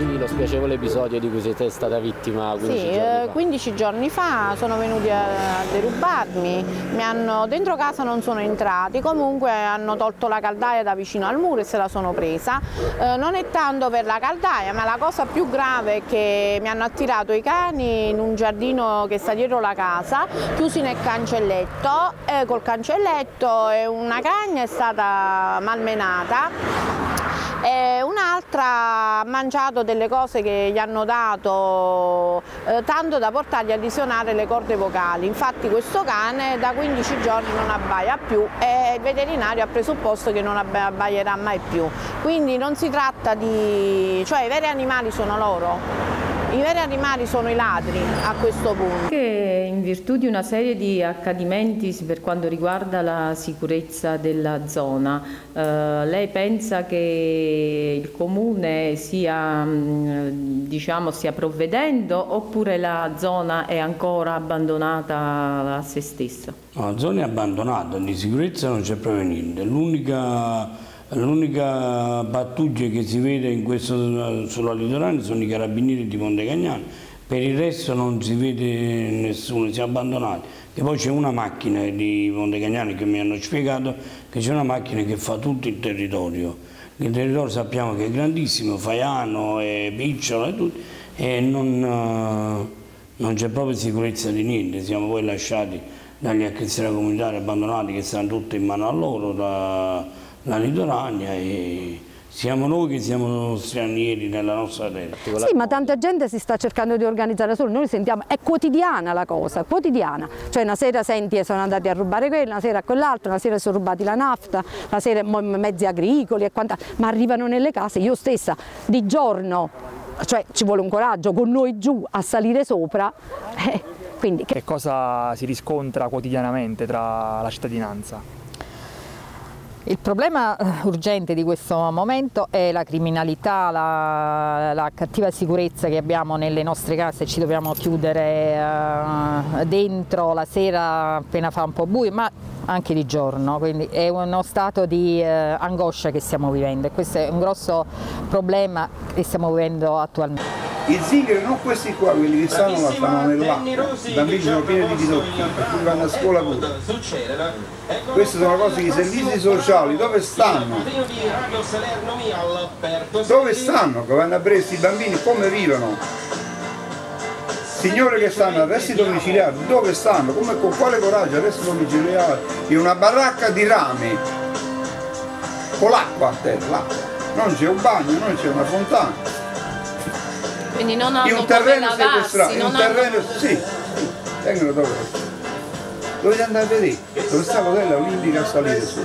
raccontarci lo spiacevole episodio di cui siete stata vittima 15 sì, giorni fa? 15 giorni fa sono venuti a derubarmi, mi hanno, dentro casa non sono entrati, comunque hanno tolto la caldaia da vicino al muro e se la sono presa. Eh, non è tanto per la caldaia, ma la cosa più grave è che mi hanno attirato i cani in un giardino che sta dietro la casa, chiusi nel cancelletto, e col cancelletto e una cagna è stata malmenata un'altra ha mangiato delle cose che gli hanno dato eh, tanto da portargli a lesionare le corde vocali. Infatti questo cane da 15 giorni non abbaia più e il veterinario ha presupposto che non abbaierà mai più. Quindi non si tratta di... cioè i veri animali sono loro. I veri animali sono i ladri a questo punto. Che in virtù di una serie di accadimenti per quanto riguarda la sicurezza della zona, eh, lei pensa che il comune sia, mm, diciamo, stia provvedendo oppure la zona è ancora abbandonata a se stessa? No, la zona è abbandonata, di sicurezza non c'è proprio niente. L'unica L'unica pattuglia che si vede questo, sulla litorale sono i carabinieri di Monte Cagnano, per il resto non si vede nessuno, siamo abbandonati. E poi c'è una macchina di Monte Cagnano che mi hanno spiegato che c'è una macchina che fa tutto il territorio. Il territorio sappiamo che è grandissimo, Faiano, è piccolo e tutto, e non, non c'è proprio sicurezza di niente, siamo poi lasciati dagli acquistati comunitari abbandonati che stanno tutti in mano a loro. Da, la litorania e siamo noi che siamo stranieri nella nostra terra. Sì, ma tanta gente si sta cercando di organizzare solo, noi sentiamo, è quotidiana la cosa, quotidiana. Cioè una sera senti e sono andati a rubare quello, una sera quell'altro, una sera sono rubati la nafta, una sera mezzi agricoli e quant'altro, ma arrivano nelle case, io stessa di giorno, cioè ci vuole un coraggio con noi giù a salire sopra. Eh, quindi... Che cosa si riscontra quotidianamente tra la cittadinanza? Il problema eh, urgente di questo momento è la criminalità, la, la cattiva sicurezza che abbiamo nelle nostre case, ci dobbiamo chiudere uh, dentro la sera appena fa un po' buio, ma anche di giorno, quindi è uno stato di uh, angoscia che stiamo vivendo e questo è un grosso problema che stiamo vivendo attualmente. I zingari non questi qua, quelli che stanno là, stanno nell'acqua, i bambini sono pieni di ginocchia, per cui vanno a scuola pure. Queste sono cose di servizi sociali, dove stanno? Dove stanno che vanno a prendere questi bambini, come vivono? Signore che stanno arresti domiciliari, dove stanno? Come, con quale coraggio arresti domiciliari? In una baracca di rami, con l'acqua a terra, non c'è un bagno, non c'è una fontana. Quindi non hanno un terreno sequestrato, in un terreno, hanno... sì, sì, vengono dove? Dovete andare a vedere, dove sta l'hotel olimpica a salire su,